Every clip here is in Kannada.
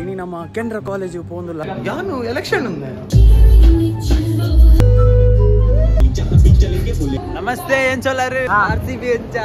ಇನ್ನು ನಮ್ಮ കേന്ദ്ര ಕಾಲೇಜ್ ಪೋಂದಿಲ್ಲ. ಯಾನು ಎಲೆಕ್ಷನ್ ഉണ്ട് ನಮಸ್ತೆ ಏನ್ ಚೋಲಾರು ಆರ್ ಸಿ ಬಿ ಅಂತ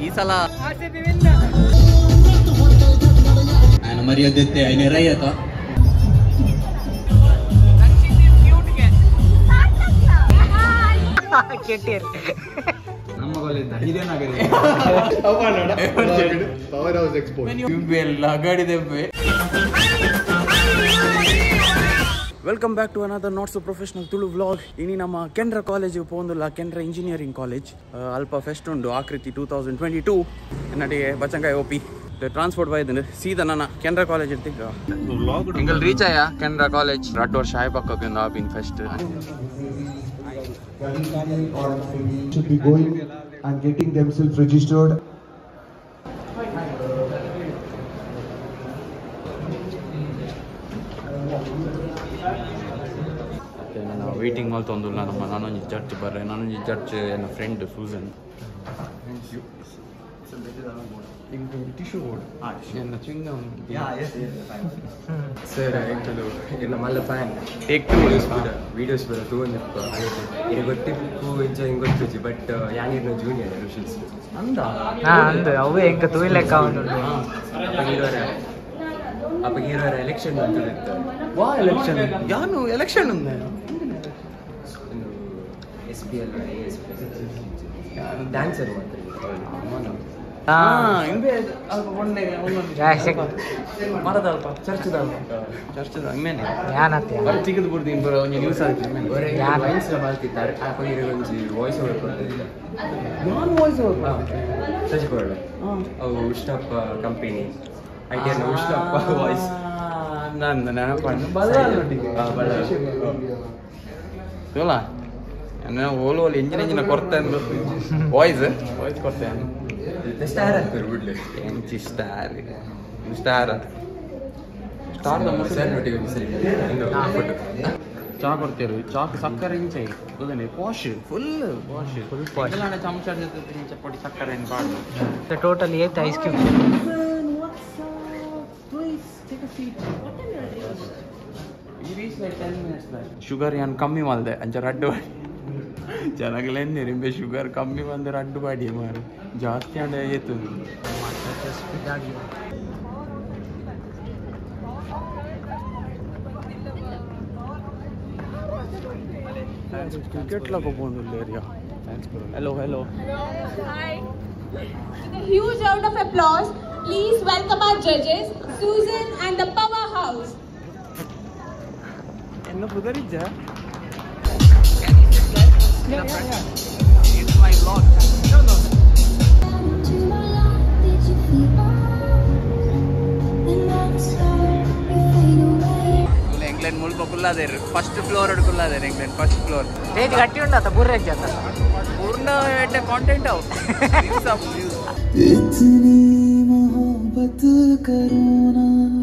ಈ ಸಲ ನಾನು ಮರೆಯೋದಿತ್ತೆ welcome back to another knots professional Tulu vlog ಇನಿ ನಮ್ಮ ಕೆಂದ್ರ ಕಾಲೇಜಿಗೆ ಪೋಂದುಲ್ಲ ಕೆಂದ್ರ ಇಂಜಿನಿಯರಿಂಗ್ ಕಾಲೇಜ್ ಅಲ್ಪ ಫೆಸ್ಟ್ ಉಂಡು Aakriti two thousand twenty two ನಟಿಗೆ ಬಚಂಗಾಯ್ ಓಪಿ ಟ್ರಾನ್ಸ್ಪೋರ್ಟ್ ಬೈದನು ಸೀದಾ ನನ್ನ ಕೆನರಾ ಕಾಲೇಜ್ ಇರ್ತೀಗ ಹಿಂಗಲ್ ರೀಚ್ ಆಯ ಕೆನರಾ ಕಾಲೇಜ್ ರಡ್ ವರ್ಷ ಆಯ್ ಪಕ್ಕಕ್ಕೆ ಒಂದು ಆಪಿನ್ fest and getting themselves registered ನಾನು ವೇಟಿಂಗ್ ಮಾಲ್ ತೊಂದಿಲ್ಲ ನಮ್ಮ ನಾನೊಂದು ಜಡ್ಜ್ ಬರ್ರೆ ನಾನೊಂದು ಜಡ್ಜ್ ನನ್ನ ಫ್ರೆಂಡ್ ಸೂಸನ್ ಟಿಶ್ಯೂ ಬೋರ್ಡ್ ಎನ್ನ ಚಿಂಗಮ್ ಸರ್ ಎಂಟದು ಇನ್ನು ಮಲ್ಲ ಫ್ಯಾನ್ ಟೇಕ್ ವೀಡಿಯೋಸ್ ಕೂಡ ವೀಡಿಯೋಸ್ ಕೂಡ ತಗೊಂಡಿಪ್ಪ ಇದು ಗೊತ್ತಿಪ್ಪು ಇಂಚ ಹಿಂಗೆ ಗೊತ್ತಿಜ್ಜಿ ಬಟ್ ಯಾನಿರ್ನ ಜೂನಿಯರ್ ಋಷಿಸ್ ಅಂದ? ಹಾ ಅಂದು. ಅವು ಎಂಕ ತೂಯಿಲೆಕ್ಕ ಅವನು ಅಪ್ಪ ಹೀರೋರ ಅಪ್ಪ ಹೀರೋರ ಎಲೆಕ್ಷನ್ ಅಂತ ಇರ್ತಾರೆ ವಾ ಎಲೆಕ್ಷನ್ ಯಾನು? ಎಲೆಕ್ಷನ್ ಒಂದು S P L S P dancer ಮಾತ್ರ. ಹಾ. ಹಿಂಗೆ ಮರದ ಅಲ್ಪ ಚರ್ಚದ ಚರ್ಚದ ಹಂಗೇನೆ ಯಾನತ್ತೆ? ಬರೀ ಚಿಕ್ಕದು ಬರ್ತೀನಿ ಬರೋ ಒಂದು ನ್ಯೂಸ್ ಆಯ್ತು ಯಾರು ವೈನ್ಸ್ ಮಾಡ್ತಿದ್ದಾರೆ ಅಪ್ಪ ಹೀರೋ ಒಂಜಿ ವಾಯ್ಸ್ ಓವರ್ ಕೊಡ್ತಿದ್ದಿಲ್ಲ ನಾನು ವಾಯ್ಸ್ ಸಜ್ಕೊಳ್ಳೆ ಅವು ಉಷ್ಟಪ್ಪ ಕಂಪನಿ. ಉಷ್ಟಪ್ಪ ವಾಯ್ಸ್ ನನ್ನ ನೆನಪಣ್ಣು ಓಲ್ ಓಲ್ ಇಂಜಿನ್ ಓಲು ಓಲು ಎಂಜಿನ ಎಂಜಿನ ಕೊರತೆ ವಾಯ್ಸ್ ವಾಯ್ಸ್ ಕೊರತೆ ಸ್ಟಾರ್ ಆಗ್ತಾರೆ ಬಿಡ್ಲಿ ಎಂಚಿ ಸ್ಟಾರ್ ಸ್ಟಾರ್ ಸ್ಟಾರ್ ಸರ್ ಒಟ್ಟಿಗೆ ಒಂದು ಸರಿ ಒಂದು ಫೋಟೋ ಚಾ ಕೊಡ್ತೀರಿ ಚಾಕ್ ಸಕ್ಕರೆ ಇಂಚೆ ಅದೇ posh full posh Full posh. ಎಲ್ಲ ಚಮಚ ಜೊತೆ ಚಪ್ಪಡಿ ಸಕ್ಕರೆ ಏನು ಬಾಡ್ದು ಟೋಟಲ್ ಏತ್ ಐಸ್ ಕ್ಯೂಬ್ ಶುಗರ್ ಏನು ಕಮ್ಮಿ ಮಾಡಿದೆ ಅಂಚ ರಡ್ಡು ಮಾಡಿ ಜನಗಳೇನು ನಿಂಬೆ ಶುಗರ್ ಕಮ್ಮಿ ಬಂದು ರಡ್ಡು ಬಾಡಿ ಮಾರು ಜಾಸ್ತಿ ಅಂಡ ಏತು ಕ್ರಿಕೆಟ್ ಲಾಗ ಬಂದು area hello hello Hi. With a huge round of applause, please welcome our judges, Susan and the powerhouse. ಎನ್ನು ಬುದರಿಜ್ಜ ಎಂಗ್ಲೆಂಡ್ ಮುಲ್ಪ ಕುಲ್ಲಾದೇರು ಫಸ್ಟ್ ಫ್ಲೋರ್ ಕುಲ್ಲಾದೇರು ಎಂಗ್ಲೆಂಡ್ ಫಸ್ಟ್ ಫ್ಲೋರ್ ಸ್ಟೇಜ್ ಗಟ್ಟಿ ಉಂಡತ್ತ ಬುರ್ರೆ ಜತ ಪೂರ್ಣ ಎಡ್ಡೆ ಕಾಂಟೆಂಟ್ ಅವು ಧನುಷನ ಫೇವ್ರೇಟ್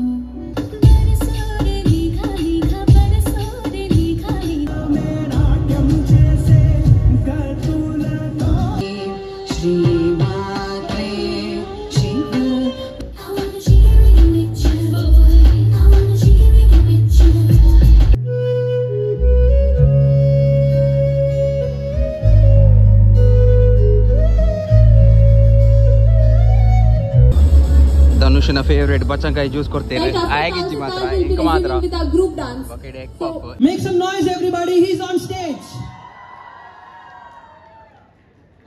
ಬಚ್ಚಂಕಾಯಿ ಜ್ಯೂಸ್ ಕೊಡ್ತೇವೆ ಆಗಿಜ್ಜಿ ಮಾತ್ರ ಇಂಕ ಮಾತ್ರ with our group dance. Bucket egg puff Make some noise, everybody. He's on stage.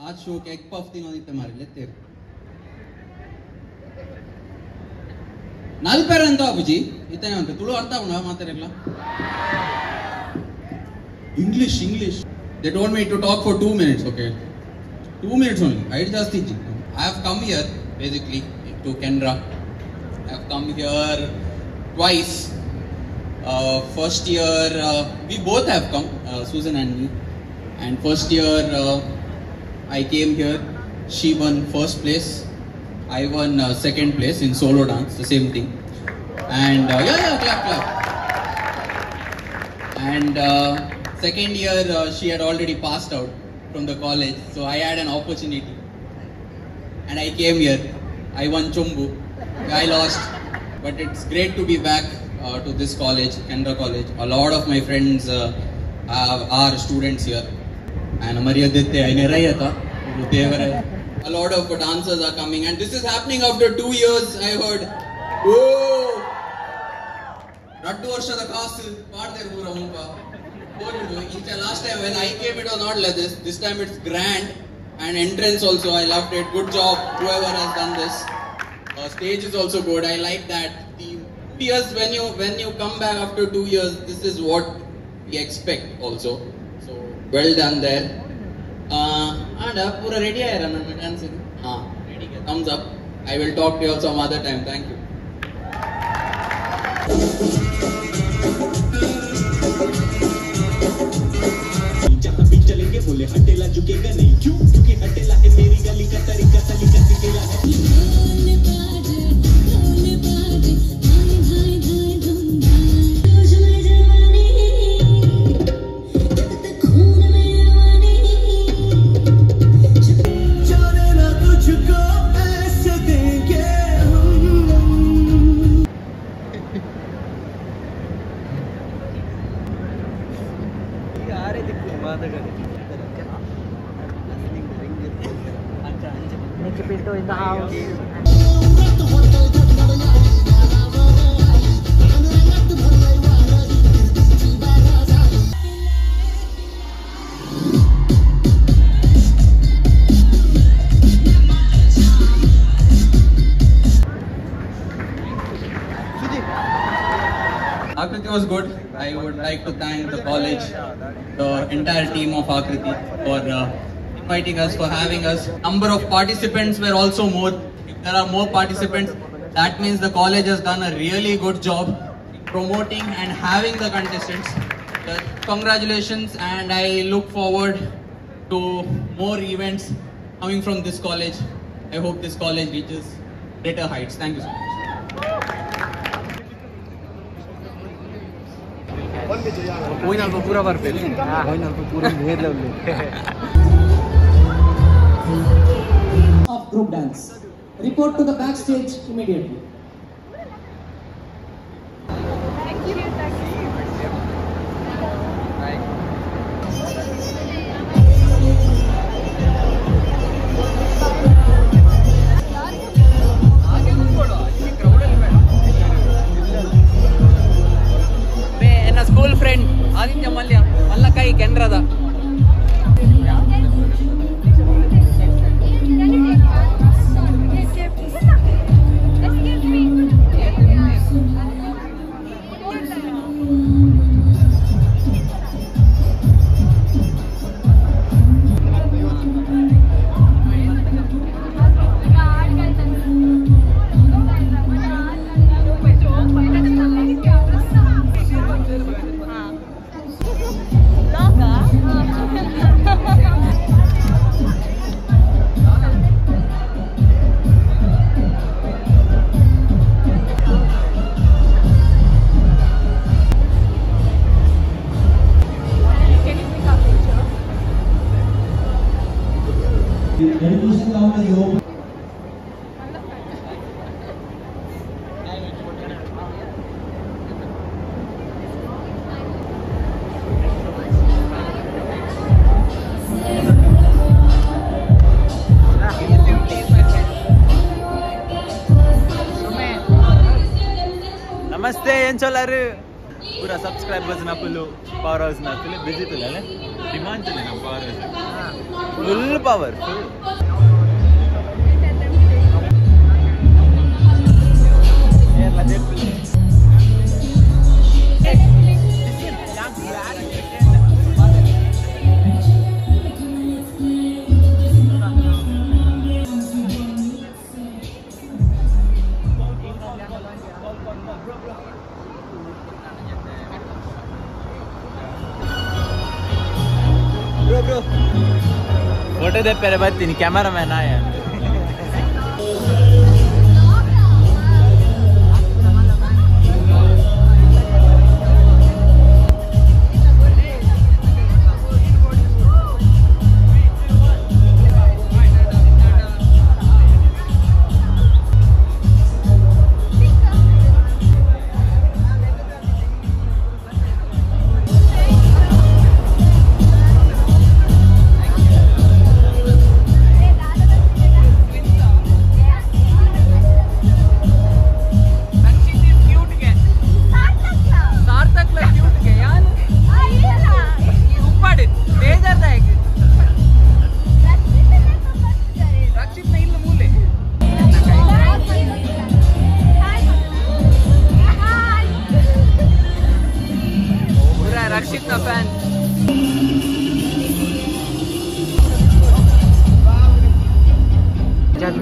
आज शो के एक पफ दिन होती तुम्हारे लेते ನಾಲ್ ಪೇರ್ ಅಂತ ಅಪ್ಪುಜಿ ಇತನೇ ಅಂತ ತುಳು ಅರ್ಥ ಆಗುಣ ಮಾತಾಡಲ್ಲ English English they told me to talk for two minutes okay two minutes only ಐಟ್ ಜಾಸ್ತಿ ಇಜ್ಜಿ I have come here basically to Canara I've come here twice. Uh, first year, uh, we both have come, uh, Susan and me. And first year, uh, I came here. She won first place. I won uh, second place in solo dance, the same thing. And yeah, yeah, clap, clap. And second year, she had already passed out from the college. So I had an opportunity. And I came here. I won chumbu. I lost. but it's great to be back uh, to this college, Kendra College. A lot of my friends uh, are, are students here. And Mariyadette, Ainerayata, Devare. A lot of dancers are coming, and this is happening after two years. I heard. Oh! ರಡ್ಡು ವರ್ಷದ ಕಾಸು ಮಾಡ್ತಾರೆ ಪೂರ ಮುಂಪ ಹೋಗಿದ್ದು ಇಂಚ last time when I came it was not like this this time it's grand and entrance also I love it good job whoever Uh, stage is also good. I like that. The years when you when you come back after two years, this is what we expect also. So well done there. Uh, and uh, pura ready I am dancing. Ah, ready. Thumbs up. I will talk to you some other time. Thank you. हटेला झुकेगा नहीं क्यों गली का तरीका सलीका सिकेला है like to thank the college, the entire team of Akriti for uh, inviting us, for having us. Number of participants were also more. If there are more participants, that means the college has done a really good job promoting and having the contestants. Congratulations, and I look forward to more events coming from this college. I hope this college reaches greater heights. Thank you so much. पूरा भरपेल पूरा घेर level of group dance. Report to the backstage immediately. Dedication round is over. ನಮಸ್ತೆ ಏನ್ ಚೊಲ್ಲಾರು ಪೂರ ಸಬ್ಸ್ಕ್ರೈಬರ್ಸ್ ನ ಫುಲ್ ಪವರ್ ಹೌಸ್ ನ ಫುಲ್ ಬಿಜಿ ತುಲ್ಲ ಡಿಮಾಂಡ್ ತುಲ್ಲ ನಮ್ಮ power house full power full bro. Photo දෙපැර පැත්තිනි කැමරමෑන් ආය.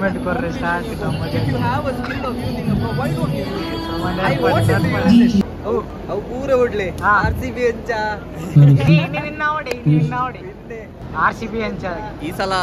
ನನ್ in ಸಾಕು English. ಅವು ಅವು ಪೂರ ಒಡ್ಲೆ ಹಾ. ಆರ್ ಸಿ ಬಿ ಅಂಚ ಆರ್ ಸಿ ಬಿ ಅಂಚ ಈ ಸಲ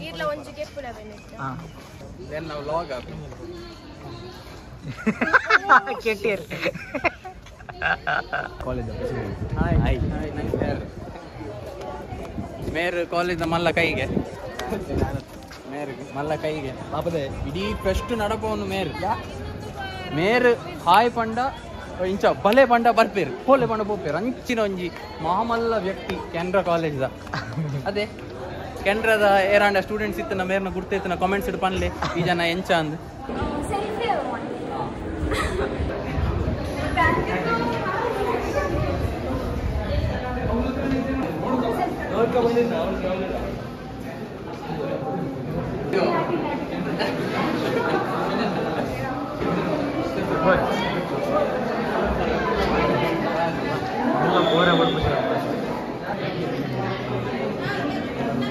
ಇರ್ಲ ಒಂಜಿಗೆ ಹಾಯ್ ಕೆಟ್ಟಿರ್ ಮೇರ್ ಕಾಲೇಜ್ ಮಲ್ಲ ಕೈಗೆ ಮೇರ್ ಮಲ್ಲ ಕೈಗೆ ಪಾಪದೆ ಇಡೀ ಫಸ್ಟ್ ನಡಪವನು ಮೇರ್ ಮೇರ್, ಹಾಯ್ ಪಂಡ ಇಂಚ, ಬಲೆ ಪಂಡ ಬರ್ಪೇರು ಹೋಲೆ ಪಂಡ ಪೋಪೇರು ಅಂಚಿನ ಒಂಜಿ ಮಹಾಮಲ್ಲ ವ್ಯಕ್ತಿ ಕೆನರಾ ಕಾಲೇಜ್ದ ಅದೇ, ಕೆನರಾದ ಏರಾಂಡ ಸ್ಟೂಡೆಂಟ್ಸ್ ಇತ್ತನ ಮೇರ್ನ ಗುರ್ತೈತನ ಕಾಮೆಂಟ್ಸ್ ಇಟ್ಟು ಪನ್ಲೆ, ಈ ಜನ ಎಂಚ ಅಂದ್.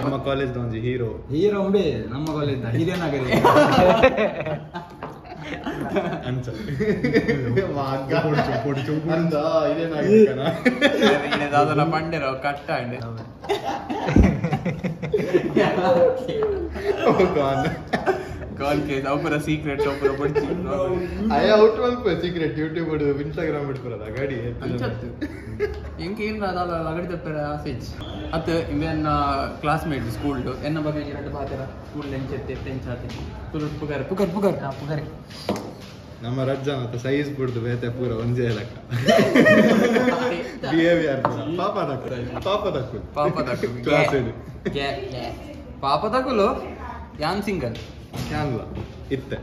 ನಮ್ಮ ಕಾಲೇಜ್ ಒಂದು ಹೀರೋ ಹೀರೋ ಉಂಡೆ ನಮ್ಮ ಕಾಲೇಜ್ ಹಿರಿಯನ అసలు పండిరో కట్ట అండి ఒక ಇದೇನಾಗಿರ್ಕನ ಅದನ್ನ ಪಂಡೆರ ಕಟ್ಟ ಅಂಡೆ ಕಾಲ್ ಕೇಸ್ ಅವರ ಸೀಕ್ರೆಟ್ ಅವರ ಬಡ್ಚಿ ಅಯ್ಯ ಔಟ್ ಮಲ್ಪ ಸೀಕ್ರೆಟ್ ಯೂಟ್ಯೂಬ್ ಬಿಡು ಇನ್ಸ್ಟಾಗ್ರಾಮ್ ಬಿಡ್ಬರದ ಗಾಡಿ ಎಂಕೆ ಇಲ್ಲ ಅದಲ್ಲ ಲಗಡಿ ತಪ್ಪರ ಆಸೆಜ್ ಅತ್ತ ಇವೆನ್ನ ಕ್ಲಾಸ್ಮೇಟ್ ಸ್ಕೂಲ್ ಎನ್ನ ಬಗ್ಗೆ ಎರಡು ಬಾತರ ಸ್ಕೂಲ್ ಎಂಚೆತ್ತೆ ತೆಂಚಾತೆ ಪುಗರ್ ಪುಗರ್ ಪುಗರ್ ಪುಗರ್. ಪುಗರಿ. ನಮ್ಮ ರಜ್ಜ ಮತ್ತೆ ಸೈಜ್ ಬಿಡ್ದು ಬೇತೆ ಪೂರ ಒಂದೇ ಲೆಕ್ಕ. ಬಿಹೇವಿಯರ್ ಪಾಪ ದಕ್ಕು ಪಾಪ ದಕ್ಕು ಪಾಪ ದಕ್ಕು. ಕ್ಲಾಸ್ ಪಾಪ ತಗುಲು ಯಾನ್ ಸಿಂಗಲ್ ಕ್ಯಾನ್ಲ ಇತ್ತೆ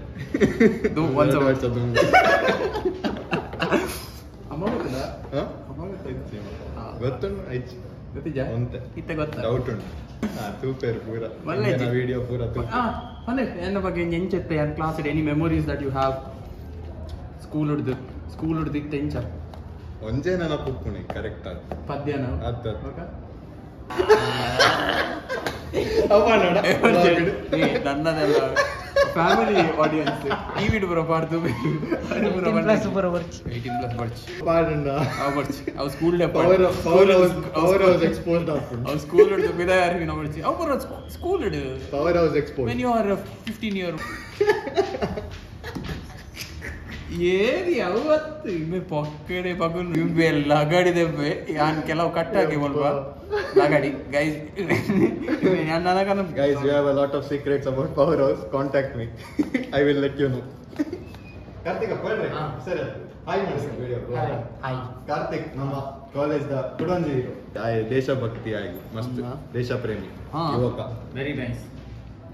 ಎನ್ನ ಬಗ್ಗೆ ಎಂಚೆತ್ತೆ ಯಾನ್ class any memories that you have school ಹಿಡ್ದು ಸ್ಕೂಲ್ ಎಂಚ ಒಂಜೇ ನೆನಪು ಕರೆಕ್ಟ್ ಆಗಿ ಪದ್ಯನ ಫ್ಯಾಮಿಲಿ ಆಡಿಯನ್ಸ್ ಟಿವಿ ಪೂರ ಪಾಡ್ದು ಪ್ಲಸ್ ಪೂರ ಬರ್ಚಿ ಏಯ್ಟೀನ್ ಪ್ಲಸ್ ಬರ್ಚ್ ಪಾಡುಂಡ ಅವ್ ಬರ್ಚ್ ಅವ್ school day power power house power house exposed of ಅವ್ ಸ್ಕೂಲ್ ಹಿಡ್ದು ಬಿದಾಯ ಅರಿವಿನ ಬರ್ಚಿ ಅವ್ ಬರೋ school ಹಿಡು power house expose when you are uh, 15 year ಏರಿ ಅವತ್ತು ಇಮ್ಮೆ ಪೊಕ್ಕಡೆ ಪಗುಲ್ ಇವ್ಬೆ ಲಗಡಿ ದೆಬ್ಬೆ ಯಾನ್ ಕೆಲವು ಕಟ್ಟಾಕಿ ಬಲ್ವ ಲಗಡಿ ಗೈಸ್ ನನಗನ Guys, have have lot of of secrets power house Contact me I will let you know. Karthik ಬರ್ರಿ ಸರಿ. ಹಾಯ್ ಮಾಡಿ ವಿಡಿಯೋ ಹಾಯ್ ಕಾರ್ತಿಕ್ ನಮ್ಮ ಕಾಲೇಜ್ ದ ಕುಡೊಂಜಿ ದೇಶಭಕ್ತಿ ಆಗಿ ಮಸ್ತ್. ದೇಶಪ್ರೇಮಿ ದೇಶ ಪ್ರೇಮಿ ಹಾ. ಯುವಕ. Very nice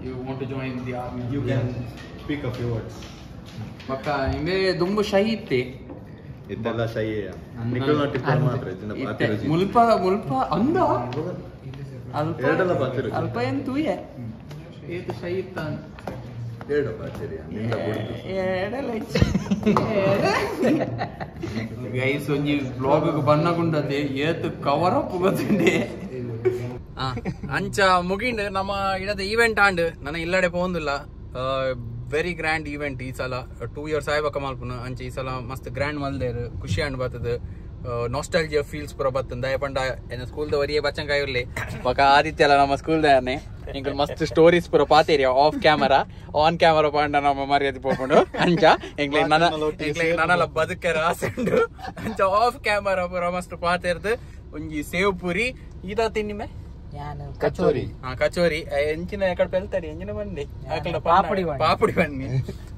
you want to join the army you can speak a few words ಪಕ್ಕ ಹಿಂಗೆ ದುಂಬು ಶೈ ಇತ್ತೆ. ಇದೆಲ್ಲ ಶೈ ನಿಖಿಲ್ ನಾಟ್ ಇತ್ತು ಮಾತ್ರ ಇತ್ತೆ. ಮುಲ್ಪ ಮುಲ್ಪ ಅಂದ? ಅಲ್ಪ ಎರಡೆಲ್ಲ ಅಲ್ಪ ಏನ್ ತೂಯೆ ಏತು ಶೈ ಇತ್ತ? ಗೈಸ್ ಒಂಜಿ ಬ್ಲಾಗ್ ಬಣ್ಣಗುಂಡದೆ ಏತ್ ಕವರ್ ಅಪ್ ಗೊತ್ತುಂಡೆ ಅಂಚ ಮುಗಿಂಡ್ ನಮ್ಮ ಇಡದ ಈವೆಂಟ್ ಆಂಡ್ ನನ್ನ ಇಲ್ಲಡೆ ಪೋಂದಿಲ್ಲ ವೆರಿ ಗ್ರ್ಯಾಂಡ್ ಈವೆಂಟ್ ಈ ಸಲ. ಟೂ ಇಯರ್ಸ್ ಆಯ್ಬಕ ಮಲ್ಪುನ ಅಂಚ ಈ ಸಲ ಮಸ್ತ್ ಗ್ರ್ಯಾಂಡ್ ಮಲ್ದೇರು ಖುಷಿ ಅಂಡ್ ಬರ್ತದ. ನೋಸ್ಟಲ್ಜಿಯ ಫೀಲ್ಸ್ ಪೂರ ಬತ್ತಂದ. ಪಂಡ ಎನ್ನ ಸ್ಕೂಲ್ ಬಚ್ಚಂಗಾಯ ಉರ್ಲಿ ಬಕ ಆದಿತ್ಯ ಅಲ್ಲ ನಮ್ಮ ಸ್ಕೂಲ್ ದಾನೆ ಇಂಕ ಮಸ್ತ್ ಸ್ಟೋರೀಸ್ ಪೂರ ಪಾತೇರಿ ಆಫ್ ಕ್ಯಾಮರಾ ಆನ್ ಕ್ಯಾಮರಾ ಪಾಂಡ ನಮ್ಮ ಮರ್ಯಾದೆ ಪೋಕೊಂಡು ಅಂಚ ಎಂಗ್ಲೆ ನನ್ನ ಎಂಗ್ಲೆ ನನ್ನಲ್ಲ ಬದುಕರ ಆಸೆಂಡು. ಅಂಚ ಆಫ್ ಕ್ಯಾಮರಾ ಪೂರ ಮಸ್ತ್ ಪಾತೇರ್ದು. ಒಂಜಿ ಸೇವ್ ಪುರಿ. ಇದ ತಿನ್ನಿಮೆ ಯಾನು ಕಚೋರಿ ಆ ಕಚೋರಿ ಆ, ಎಂಚಿನ ಎಕಡೆ అక్కడ ಎಂಚಿನ ಬನ್ನಿ బండి ಪಾಪಡಿ ಬನ್ನಿ. ಪಾಪಡಿ ಬನ್ನಿ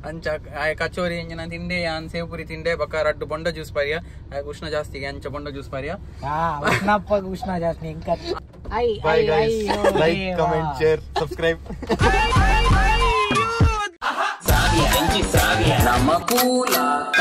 ಅಂಚ ಆ ಕಚೋರಿ ಎಂಜಿನ ತಿಂಡೆ ಯಾನ್ ಸೇಪುರಿ ಪುರಿ ತಿಂಡೆ ಬಕ್ಕ ರಡ್ಡು ಬೊಂಡ ಜ್ಯೂಸ್ ಪಾರಿಯ ಆಯ ಉಷ್ಣ ಜಾಸ್ತಿ ಅಂಚ ಬೊಂಡ ಜ್ಯೂಸ್ ಪಾರಿಯ ಹಾ ಉಷ್ಣಪ್ಪ ಉಷ್ಣ ಜಾಸ್ತಿ ಇಂಕ comment, share, subscribe. ನಮ್ಮ ಕೂಲಾಟ